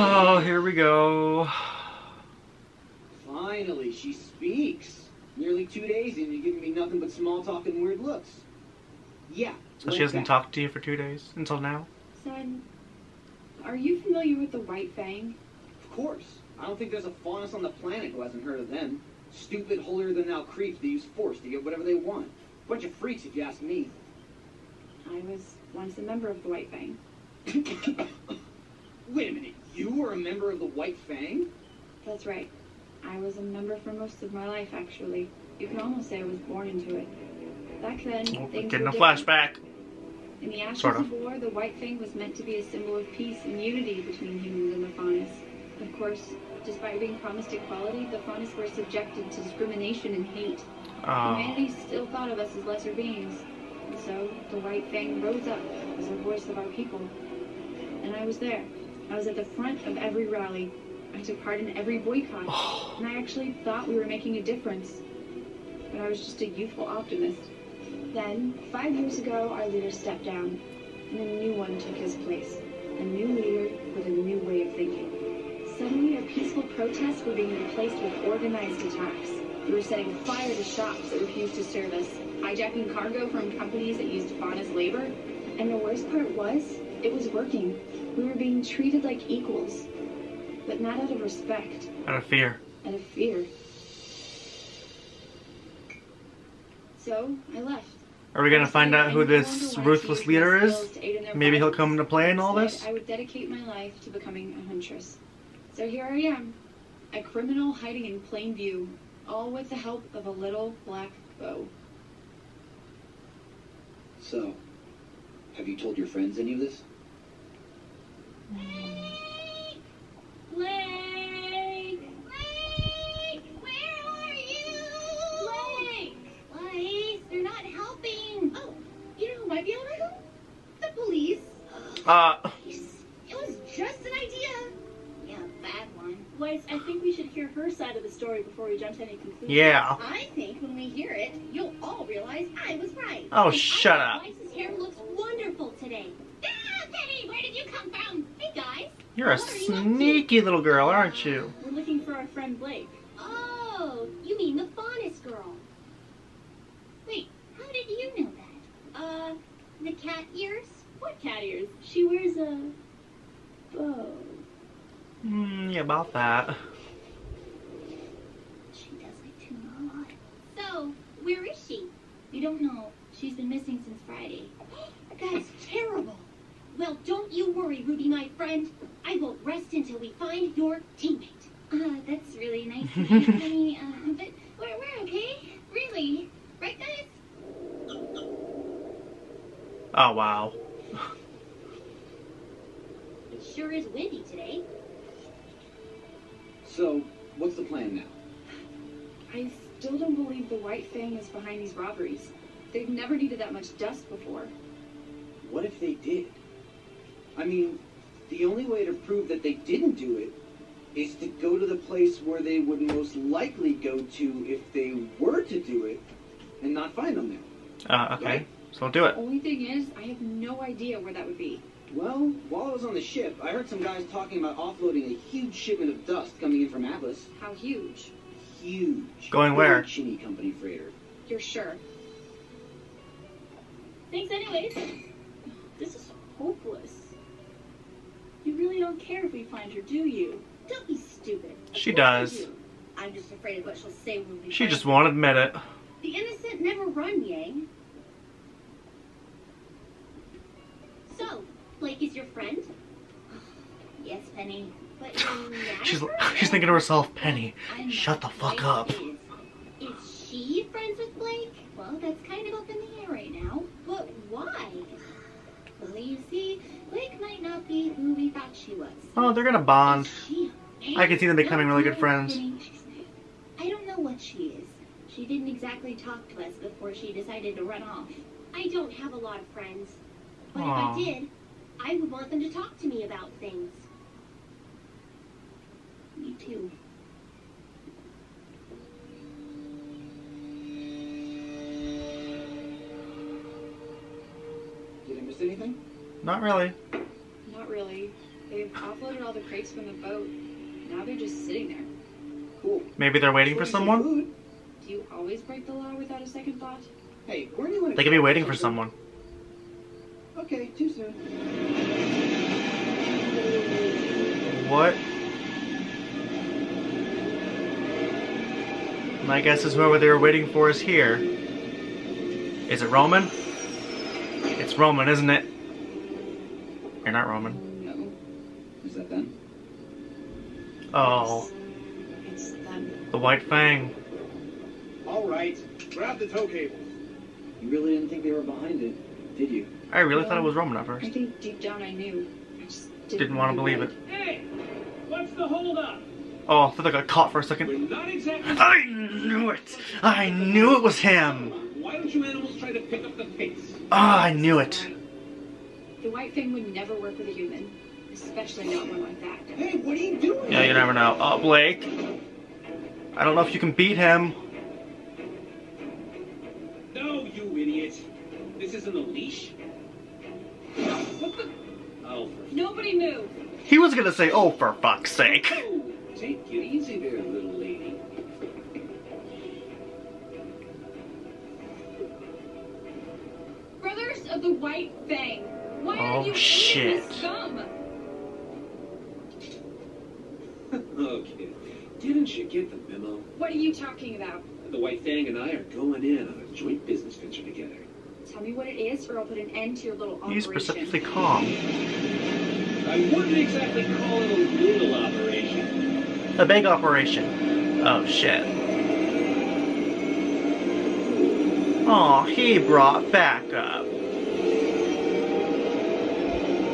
Oh, here we go. Finally, she speaks. Nearly two days and you're giving me nothing but small talk and weird looks. Yeah. So she hasn't talked to you for two days until now? Sun, are you familiar with the White Fang? Of course. I don't think there's a faunus on the planet who hasn't heard of them. Stupid, holier-than-thou creeps that use force to get whatever they want. Bunch of freaks, if you ask me. I was once a member of the White Fang. Wait a minute. You were a member of the White Fang? That's right. I was a member for most of my life, actually. You can almost say I was born into it. Back then, Oh, things getting were a different. flashback. In the ashes Sort of. of. war, the White Fang was meant to be a symbol of peace and unity between humans and the Faunus. Of course, despite being promised equality, the Faunus were subjected to discrimination and hate. Oh. Humanity still thought of us as lesser beings. And so, the White Fang rose up as a voice of our people. And I was there. I was at the front of every rally. I took part in every boycott. And I actually thought we were making a difference. But I was just a youthful optimist. Then, five years ago, our leader stepped down, and a new one took his place. A new leader with a new way of thinking. Suddenly, our peaceful protests were being replaced with organized attacks. We were setting fire to shops that refused to serve us, hijacking cargo from companies that used faunus labor. And the worst part was, it was working. We were being treated like equals, but not out of respect, Out of fear. out of fear. So, I left. Are we gonna find out who this longer wanted to ruthless leader is? skills to aid in their Maybe he'll come into play in all this? I would dedicate my life to becoming a huntress. So here I am, a criminal hiding in plain view, all with the help of a little black bow. So, have you told your friends any of this? Uh, It was just an idea. Yeah, bad one. Weiss, I think we should hear her side of the story before we jump to any conclusions. yeah. I think when we hear it, you'll all realize I was right. Oh, And shut up. think Weiss's hair looks wonderful today. Ah, Penny, where did you come from? Hey, guys. You're a sneaky little girl, aren't you? We're looking for our friend Blake. Oh, you mean the faunus girl. Wait, how did you know that? Uh, the cat ears? What cat ears? She wears a bow. Hmm, yeah, about that. She does like to know a lot. So, where is she? We don't know. She's been missing since Friday. That's terrible. Well, don't you worry, Ruby, my friend. I won't rest until we find your teammate. Uh, that's really nice of you, Penny. Uh, but we're, we're okay. Really. Right, guys? Oh, wow. It sure is windy today. So, what's the plan now? I still don't believe the White Fang is behind these robberies. They've never needed that much dust before. What if they did? I mean, the only way to prove that they didn't do it is to go to the place where they would most likely go to if they were to do it and not find them there. Uh, okay. So we'll do it. The only thing is, I have no idea where that would be. Well, while I was on the ship, I heard some guys talking about offloading a huge shipment of dust coming in from Atlas. How huge? Huge. Going where? Big Schnee Company freighter. You're sure? Thanks anyways. This is hopeless. You really don't care if we find her, do you? Don't be stupid. She does. I'm just afraid of what she'll say when we She just her. won't admit it. The innocent never run, Yang. So, Blake is your friend? Yes, Penny. But She's she's thinking to herself, Penny, I'm shut the fuck up. Is. is she friends with Blake? Well, that's kind of up in the air right now. But why? Well, you see, Blake might not be who we thought she was. Oh, they're gonna bond. Is she a I can see them becoming really good friends. I don't know what she is. She didn't exactly talk to us before she decided to run off. I don't have a lot of friends. But Aw. if I did, I would want them to talk to me about things. Me too. Not really. Not really. They've offloaded all the crates from the boat. Now they're just sitting there. Cool. Maybe they're waiting for someone? food. Do you always break the law without a second thought? Hey, weren't you in a They could be waiting for someone. Okay, too soon. What? My guess is whoever they were waiting for is here. Is it Roman? It's Roman, isn't it? You're not Roman. No. Is that them? Oh, It's them. the White Fang. All right, grab the tow cable. You really didn't think they were behind it, did you? I really thought it was Roman at first. I first. think deep down I knew. I just didn't, Didn't want to believe it. Hey, what's the holdup? Oh, I thought I got caught for a second. Exactly. I knew it! I knew it was him! Why don't you animals try to pick up the pace? Ah, I knew it. The White Fang would never work with a human, especially not one like that. Hey, what are you doing? Yeah, you never know. Oh, Blake. I don't know if you can beat him. No, you idiot. This isn't a leash. What the? Oh, Nobody move! He was gonna say, oh, for fuck's sake. Oh, take it easy there, little lady. Brothers of the White Fang, why Oh, you shit. this okay, didn't you get the memo? What are you talking about? The White Fang and I are going in on a joint business venture together. Tell me what it is, or I'll put an end to your little operation. He's operation. perceptively calm. I wouldn't exactly call it a little operation. A big operation. Oh, shit. Oh, he brought backup.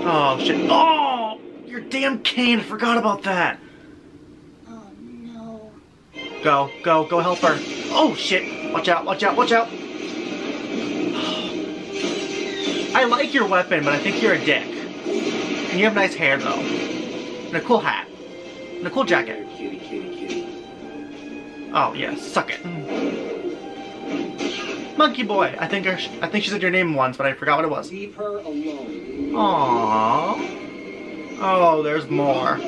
Oh, shit. Oh! Your damn cane! I forgot about that! Oh no. Go, go, go help her. Oh, shit! Watch out, watch out, watch out! I like your weapon, but I think you're a dick. And you have nice hair, though. And a cool hat. And a cool jacket. Oh yeah, suck it. Monkey boy. I think I, I think she said your name once, but I forgot what it was. Leave her alone. Aww. Oh, there's more.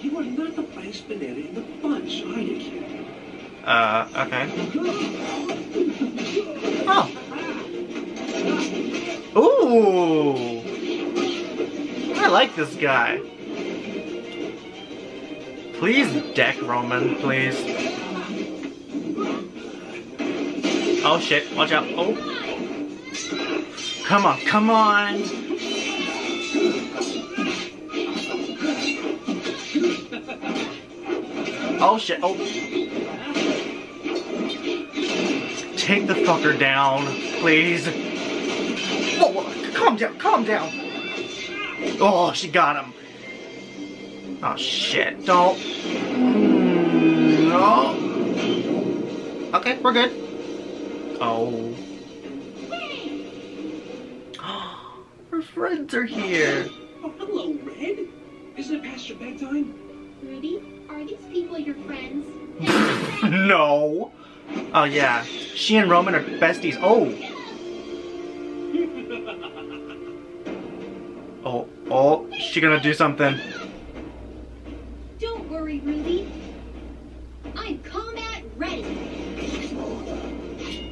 You are not the biggest banana in the bunch, are you, kid? Uh, okay. Oh. Ooh. I like this guy. Please deck Roman, please. Oh shit, watch out. Oh. Come on, come on. Oh shit, oh. Take the fucker down, please. Whoa, whoa, calm down, calm down. Oh, she got him. Oh shit, don't. No. Okay, we're good. Oh. Her friends are here. Oh, hello, Red. Isn't it past your bedtime? Ruby, are these people your friends? no. Oh yeah, she and Roman are besties. Oh. Oh, oh, she gonna do something. Ruby. I'm combat ready.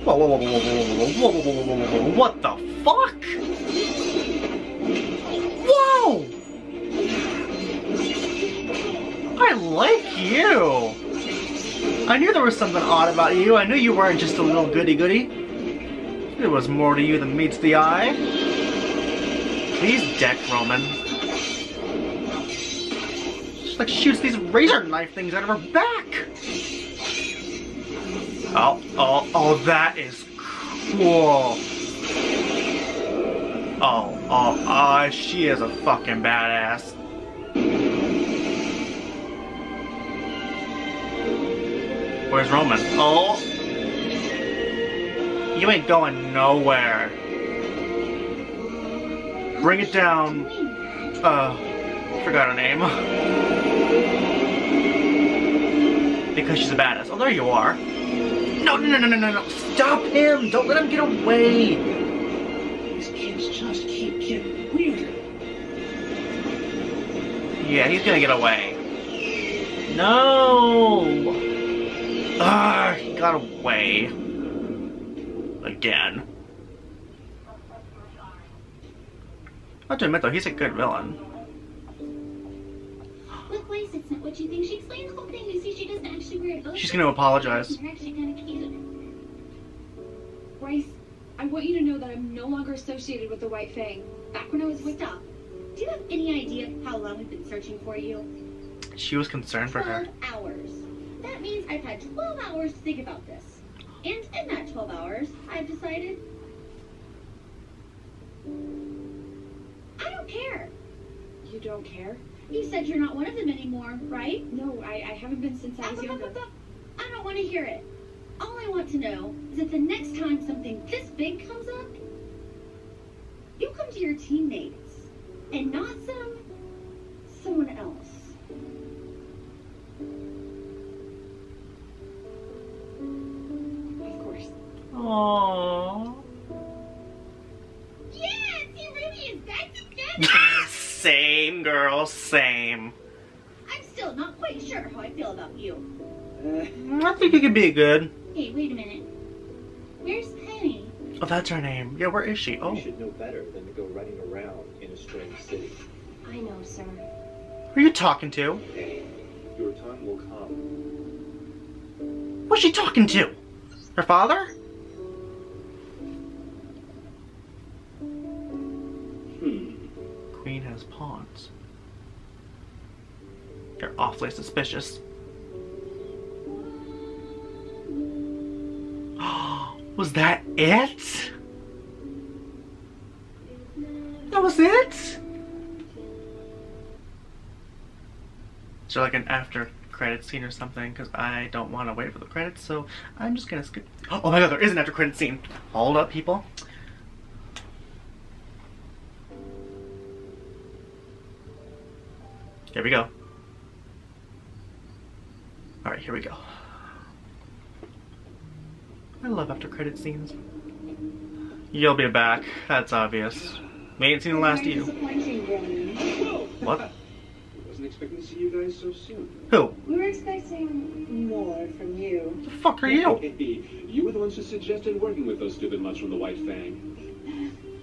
Whoa, whoa, whoa, whoa, whoa, whoa, whoa, whoa, whoa, whoa, whoa, what the fuck? Whoa! I like you. I knew there was something odd about you. I knew you weren't just a little goody goody. There was more to you than meets the eye. Please deck Roman. She like shoots these razor knife things out of her back. Oh, oh, oh, that is cool. Oh, oh, uh, she is a fucking badass. Where's Roman? Oh. You ain't going nowhere. Bring it down. Uh, forgot her name. Because she's a badass. Oh, there you are. No, no, no, no, no, no. Stop him. Don't let him get away. These kids just keep getting weirder. Yeah, he's gonna get away. No! Ah, he got away. Again. I have to admit though, he's a good villain. Look, Weiss, it's not what you think. She explained the whole thing. You see, she doesn't actually wear it. She's gonna apologize. They're actually kind of cute. Weiss, I want you to know that I'm no longer associated with the White Fang. Back when I was with Stop. Do you have any idea how long we've been searching for you? She was concerned for her. 12 hours. That means I've had 12 hours to think about this. And in that 12 hours, I've decided. I don't care. You don't care? You said you're not one of them anymore, right? No, I, I haven't been since I was younger. I don't want to hear it. All I want to know is that the next time something this big comes up, you come to your teammates and not some someone else. Of course. Aww. Same, girl, same. I'm still not quite sure how I feel about you. Uh, I think it could be good. Hey, wait a minute. Where's Penny? Oh, that's her name. Yeah, where is she? Oh, You should know better than to go running around in a strange city. I know, sir. who are you talking to? Penny, your time will come. What's she talking to? Her father? Has pawns. You're awfully suspicious. Was that it? That was it? Is there like an after credit scene or something? Because I don't want to wait for the credits, so I'm just gonna skip. Oh my god, there is an after credit scene. Hold up, people. Here we go. Alright, here we go. I love after credit scenes. You'll be back, that's obvious. We ain't seen the last of you. What? I wasn't expecting to see you guys so soon. Who? We were expecting more from you. The fuck are you? You were the ones who suggested working with those stupid mutts from the White Fang.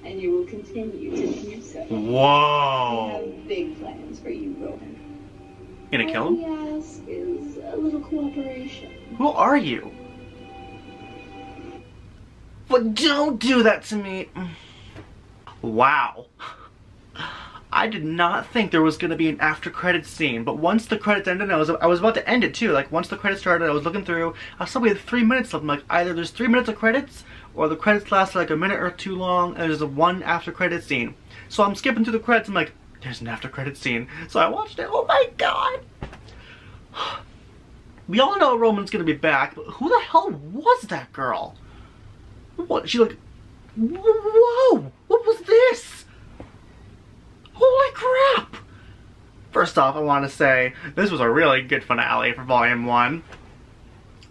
And you will continue to do so. We Whoa! have big plans for you, Roman. Gonna kill All him? we ask is a little cooperation. Who are you? But don't do that to me. Wow. I did not think there was gonna be an after credit scene, but once the credits ended, I was I was about to end it too. Like once the credits started, I was looking through. I saw we had three minutes left. I'm like, either there's three minutes of credits, or the credits last like a minute or two long, and there's a one after credit scene. So I'm skipping through the credits. I'm like, there's an after credit scene. So I watched it. Oh my god. We all know Roman's gonna be back, but who the hell was that girl? What? She like, whoa! What was this? First off, I want to say this was a really good finale for Volume One.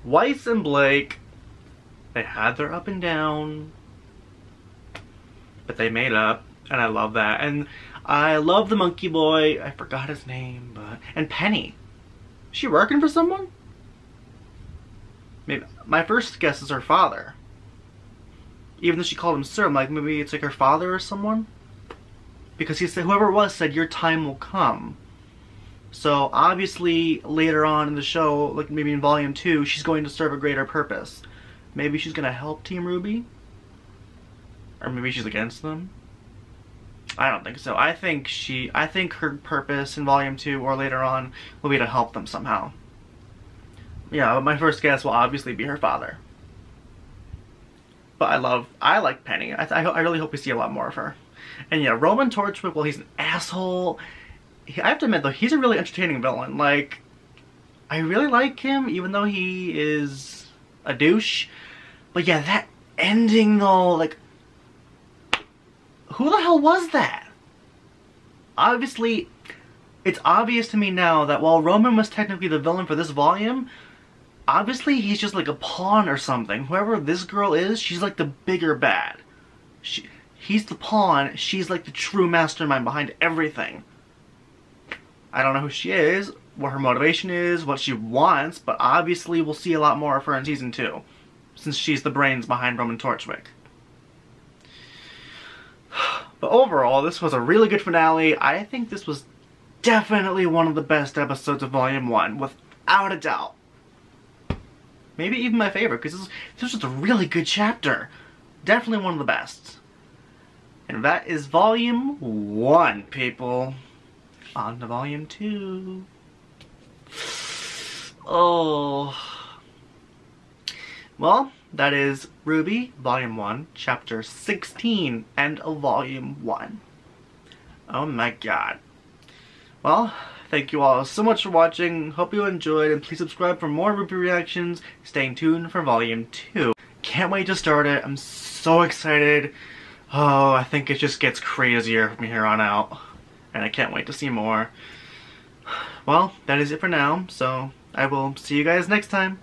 Weiss and Blake, they had their up and down, but they made up, and I love that. And I love the monkey boy. I forgot his name, but and Penny. Is she working for someone? Maybe my first guess is her father. Even though she called him sir, I'm like maybe it's like her father or someone. Because he said whoever it was said your time will come. So obviously later on in the show, like maybe in volume two, she's going to serve a greater purpose. Maybe she's gonna help Team RWBY? Or maybe she's against them? I don't think so. I think she I think her purpose in volume two or later on will be to help them somehow. Yeah, but my first guess will obviously be her father. But I love, I like Penny. I, I, I really hope we see a lot more of her. And yeah, Roman Torchwick, well, he's an asshole. I have to admit, though, he's a really entertaining villain. Like, I really like him, even though he is a douche. But yeah, that ending, though, like, who the hell was that? Obviously, it's obvious to me now that while Roman was technically the villain for this volume, obviously he's just like a pawn or something. Whoever this girl is, she's like the bigger bad. She, he's the pawn, she's like the true mastermind behind everything. I don't know who she is, what her motivation is, what she wants, but obviously we'll see a lot more of her in season two, since she's the brains behind Roman Torchwick. But overall, this was a really good finale. I think this was definitely one of the best episodes of Volume 1, without a doubt. Maybe even my favorite, because this, was just a really good chapter. Definitely one of the best. And that is Volume 1, people. On to Volume 2. Oh. Well, that is RWBY, Volume 1, Chapter 16, and of Volume 1. Oh my god. Well, thank you all so much for watching. Hope you enjoyed, and please subscribe for more RWBY reactions. Staying tuned for Volume 2. Can't wait to start it. I'm so excited. Oh, I think it just gets crazier from here on out. And I can't wait to see more. Well, that is it for now, so I will see you guys next time.